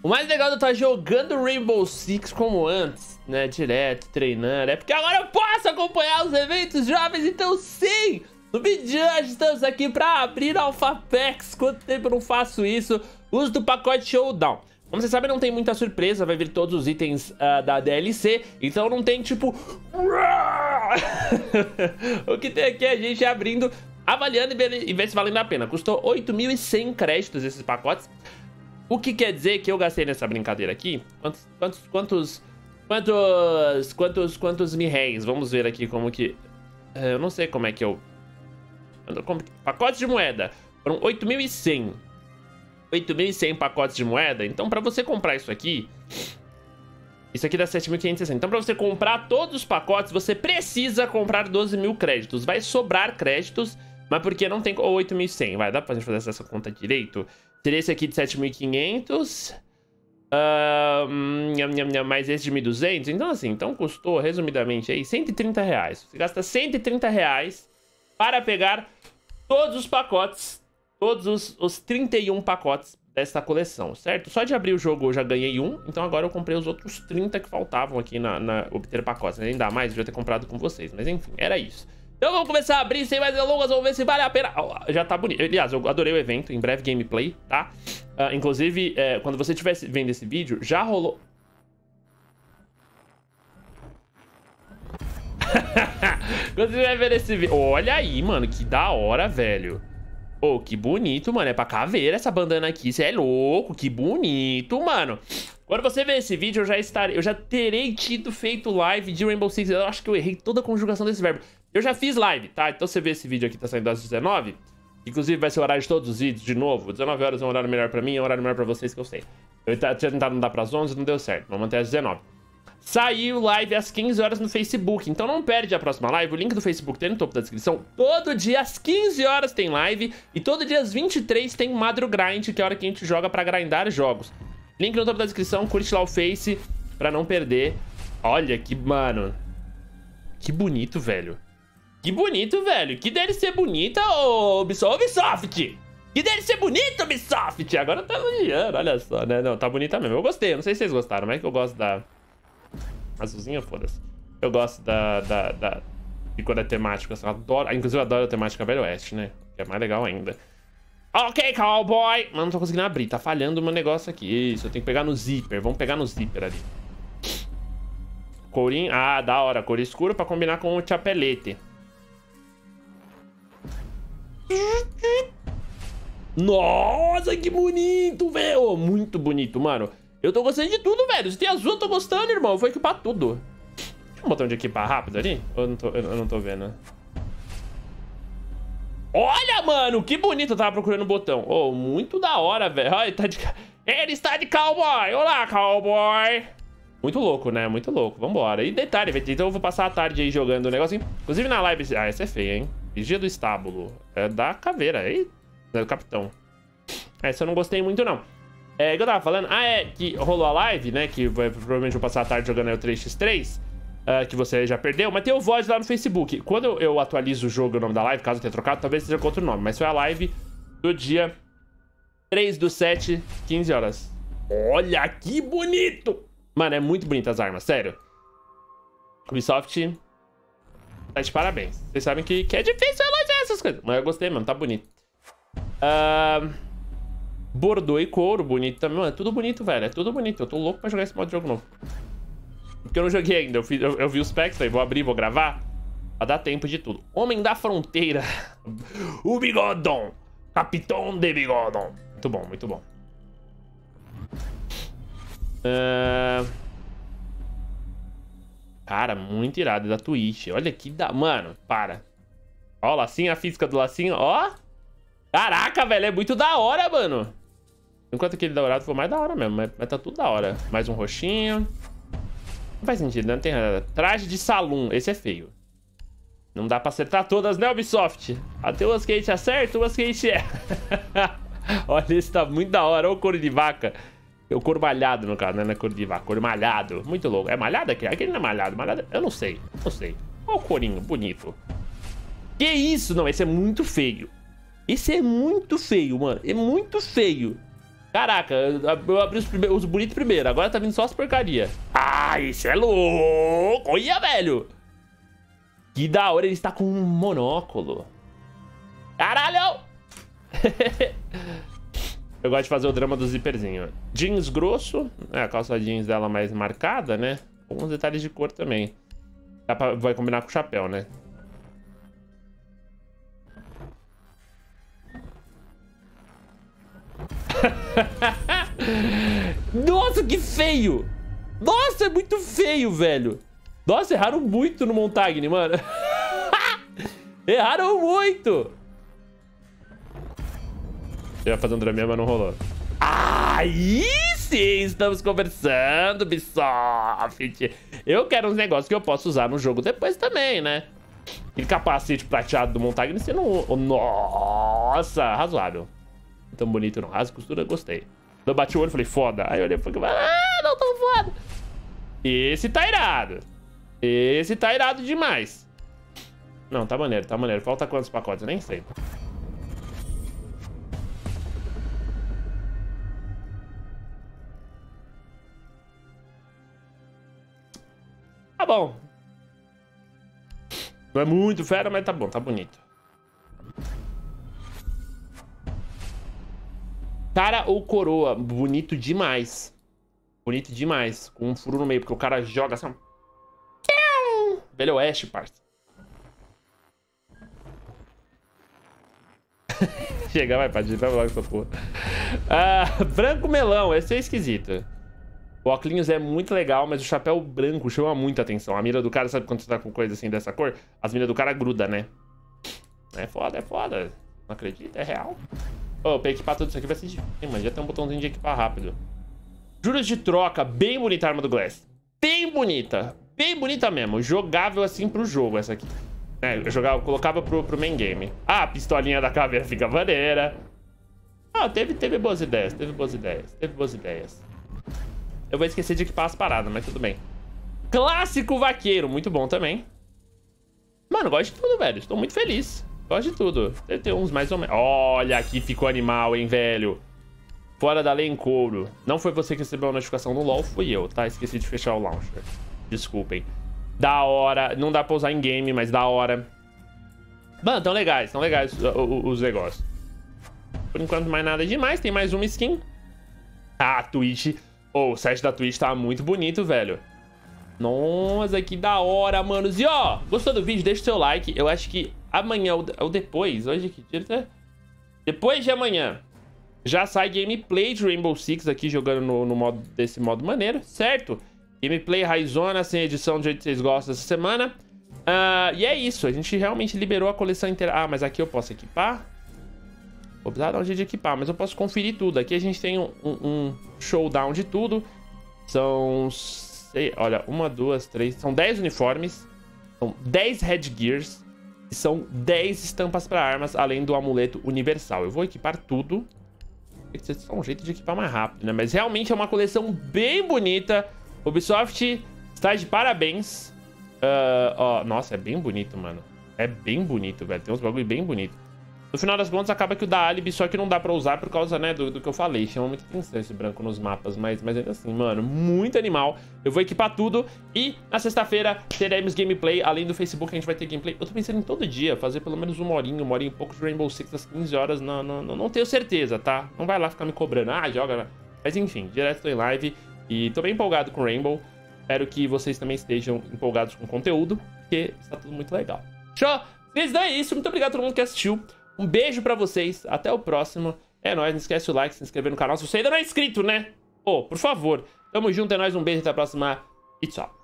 O mais legal de eu estar jogando Rainbow Six como antes, né? Direto, treinando. É porque agora eu posso acompanhar os eventos jovens, então sim! No vídeo de hoje estamos aqui para abrir Alphapex. Quanto tempo eu não faço isso? Uso do pacote Showdown. Como você sabe, não tem muita surpresa, vai vir todos os itens uh, da DLC, então não tem tipo... o que tem aqui é a gente abrindo, avaliando e ver se valendo a pena. Custou 8.100 créditos esses pacotes. O que quer dizer que eu gastei nessa brincadeira aqui? Quantos, quantos, quantos, quantos, quantos, quantos mirréis? Vamos ver aqui como que... Eh, eu não sei como é que eu... Pacotes de moeda. Foram 8.100. 8.100 pacotes de moeda. Então, pra você comprar isso aqui... Isso aqui dá 7.560. Então, pra você comprar todos os pacotes, você precisa comprar 12 mil créditos. Vai sobrar créditos, mas porque não tem... Ou 8.100, vai. Dá pra gente fazer essa conta direito? Seria esse aqui de 7.500. Uh, mais esse de 1.200. Então, assim, então custou, resumidamente, aí, 130 reais. Você gasta 130 reais para pegar todos os pacotes, todos os, os 31 pacotes desta coleção, certo? Só de abrir o jogo eu já ganhei um, então agora eu comprei os outros 30 que faltavam aqui na, na obter pacotes. Ainda mais, eu já ter comprado com vocês, mas enfim, era isso. Então vamos começar a abrir sem mais delongas, vamos ver se vale a pena. Já tá bonito. Aliás, eu adorei o evento, em breve gameplay, tá? Uh, inclusive, é, quando você estiver vendo esse vídeo, já rolou... quando você vai ver esse vídeo... Olha aí, mano, que da hora, velho. Oh, que bonito, mano. É pra caveira essa bandana aqui. Você é louco, que bonito, mano. Quando você ver esse vídeo, eu já estarei, eu já terei tido feito live de Rainbow Six. Eu acho que eu errei toda a conjugação desse verbo. Eu já fiz live, tá? Então você vê esse vídeo aqui, tá saindo às 19. Inclusive vai ser o horário de todos os vídeos de novo. 19 horas é um horário melhor pra mim, é um horário melhor pra vocês que eu sei. Eu tinha tentado mudar pras 11, não deu certo. Vamos manter às 19. Saiu live às 15 horas no Facebook, então não perde a próxima live. O link do Facebook tem no topo da descrição. Todo dia às 15 horas tem live e todo dia às 23 tem Madro Grind, que é a hora que a gente joga pra grindar jogos. Link no topo da descrição, curte lá o Face pra não perder. Olha que, mano... Que bonito, velho. Que bonito, velho. Que ser bonita, Ubisoft. Ubisoft! Que ser bonita, Ubisoft! Agora tá elogiando, olha só, né? Não, tá bonita mesmo. Eu gostei, eu não sei se vocês gostaram, mas é que eu gosto da... Azulzinha, foda-se. Eu gosto da, da, da... De quando é temático, assim, eu adoro... Inclusive eu adoro a temática Velho Oeste, né? Que é mais legal ainda. Ok, cowboy! Mas não tô conseguindo abrir, tá falhando o meu negócio aqui. Isso, eu tenho que pegar no zíper. Vamos pegar no zíper ali. Courinho... Ah, da hora. Cor escura pra combinar com o chapelete. Nossa, que bonito, velho. Muito bonito, mano. Eu tô gostando de tudo, velho. Se tem azul, eu tô gostando, irmão. Eu vou equipar tudo. Tem um botão de equipar rápido ali? Eu não tô, eu não tô vendo. Olha, mano, que bonito. Eu tava procurando o botão. Oh, muito da hora, velho. Olha, tá de... Ele está de cowboy. Olá, cowboy. Muito louco, né? Muito louco. Vambora. E detalhe, então eu vou passar a tarde aí jogando o um negocinho. Inclusive na live... Ah, essa é feia, hein? Vigia do estábulo. É da caveira. É do capitão. Essa eu não gostei muito, não. É, que eu tava falando? Ah, é, que rolou a live, né? Que vai, provavelmente vou passar a tarde jogando aí o 3x3. Uh, que você já perdeu, mas tem o VOD lá no Facebook. Quando eu, eu atualizo o jogo, o nome da live, caso tenha trocado, talvez seja com outro nome. Mas foi a live do dia 3 do 7, 15 horas. Olha que bonito! Mano, é muito bonito as armas, sério. Ubisoft tá de parabéns. Vocês sabem que, que é difícil elogiar essas coisas. Mas eu gostei mesmo, tá bonito. Uh, e couro, bonito também. Mano, é tudo bonito, velho. É tudo bonito. Eu tô louco pra jogar esse modo de jogo novo. Porque eu não joguei ainda. Eu, fiz, eu, eu vi os packs, aí vou abrir, vou gravar. Pra dar tempo de tudo. Homem da Fronteira. o Bigodon. Capitão de Bigodon. Muito bom, muito bom. Uh... Cara, muito irado é da Twitch. Olha que da... Mano, para. Ó, lacinho, a física do lacinho, ó. Caraca, velho, é muito da hora, mano. Enquanto aquele dourado foi mais da hora mesmo, mas, mas tá tudo da hora. Mais um roxinho. Não faz sentido, né? não tem nada. Traje de salão, esse é feio. Não dá pra acertar todas, né, Ubisoft? Até umas que a gente acerta, umas que a gente é. Olha, esse tá muito da hora. Olha o couro de vaca. O couro malhado, no caso, né? Não é couro de vaca, couro malhado. Muito louco. É malhado aqui? Aquele não é malhado. Malhado, eu não sei. Não sei. Olha o corinho, bonito. Que isso? Não, esse é muito feio. Esse é muito feio, mano. É muito feio. Caraca, eu abri os, os bonitos primeiro, agora tá vindo só as porcaria. Ah, isso é louco! Olha, velho! Que da hora, ele está com um monóculo. Caralho! eu gosto de fazer o drama do zíperzinho. Jeans grosso, é, a calça jeans dela mais marcada, né? Com uns detalhes de cor também. Pra, vai combinar com o chapéu, né? Nossa, que feio! Nossa, é muito feio, velho. Nossa, erraram muito no Montagne, mano. erraram muito. Eu ia fazer um draminha, mas não rolou. Aí sim, estamos conversando, Ubisoft. Eu quero uns negócios que eu posso usar no jogo depois também, né? Aquele capacete prateado do Montagne sendo... Nossa, razoável tão bonito não. Rasa costura, gostei. Eu bati o olho e falei, foda. Aí eu olhei e falei, ah, não tão foda. Esse tá irado. Esse tá irado demais. Não, tá maneiro, tá maneiro. Falta quantos pacotes? Eu nem sei. Tá bom. Não é muito fera, mas tá bom, tá bonito. Cara ou coroa? Bonito demais. Bonito demais. Com um furo no meio, porque o cara joga assim. Velho Oeste, parça. Chega, vai, Padilha, vai logo essa porra. Ah, branco melão, esse é esquisito. O óculos é muito legal, mas o chapéu branco chama muita atenção. A mira do cara, sabe quando você tá com coisa assim dessa cor? As miras do cara gruda, né? É foda, é foda. Não acredita, é real. Oh, pra equipar tudo isso aqui vai ser difícil, mas já tem um botãozinho de equipar rápido. Juros de troca, bem bonita a arma do Glass. Bem bonita. Bem bonita mesmo. Jogável assim pro jogo essa aqui. É, eu jogava, colocava pro, pro main game. Ah, a pistolinha da caveira fica maneira. Ah, teve, teve boas ideias, teve boas ideias, teve boas ideias. Eu vou esquecer de equipar as paradas, mas tudo bem. Clássico vaqueiro, muito bom também. Mano, gosto de tudo, velho. Estou muito feliz. Gosto de tudo. Deve ter uns mais ou menos. Olha, aqui ficou animal, hein, velho. Fora da lei em couro. Não foi você que recebeu a notificação no LoL, fui eu, tá? Esqueci de fechar o launcher. Desculpem. Da hora. Não dá pra usar em game, mas da hora. Mano, tão legais, tão legais os, os, os negócios. Por enquanto, mais nada demais. Tem mais uma skin. Ah, Twitch. Oh, o set da Twitch tá muito bonito, velho. Nossa, que da hora, manos. E ó, gostou do vídeo? Deixa o seu like. Eu acho que amanhã ou depois, hoje que dia tá? Depois de amanhã, já sai gameplay de Rainbow Six aqui jogando no, no modo desse modo maneiro, certo? Gameplay raizona, sem edição do jeito que vocês gostam essa semana. Uh, e é isso, a gente realmente liberou a coleção inteira. Ah, mas aqui eu posso equipar? Vou precisar dar um jeito de equipar, mas eu posso conferir tudo. Aqui a gente tem um, um showdown de tudo. São... Sei, olha, uma, duas, três... São 10 uniformes. São 10 headgears são 10 estampas para armas, além do amuleto universal. Eu vou equipar tudo. Tem que ser só um jeito de equipar mais rápido, né? Mas realmente é uma coleção bem bonita. Ubisoft está de parabéns. Uh, ó, nossa, é bem bonito, mano. É bem bonito, velho. Tem uns bagulho bem bonito. No final das contas, acaba que o da Alibi só que não dá pra usar por causa, né, do, do que eu falei. Chama muita atenção esse branco nos mapas, mas, mas ainda assim, mano, muito animal. Eu vou equipar tudo e na sexta-feira teremos gameplay. Além do Facebook, a gente vai ter gameplay. Eu tô pensando em todo dia fazer pelo menos uma horinha, uma horinha e pouco de Rainbow Six às 15 horas. Não, não, não, não tenho certeza, tá? Não vai lá ficar me cobrando. Ah, joga. Mas enfim, direto tô em live e tô bem empolgado com Rainbow. Espero que vocês também estejam empolgados com o conteúdo, porque está tudo muito legal. Show! Então é isso. Muito obrigado a todo mundo que assistiu. Um beijo pra vocês, até o próximo. É nóis, não esquece o like, se inscrever no canal se você ainda não é inscrito, né? Pô, por favor. Tamo junto, é nóis, um beijo, até a próxima e tchau.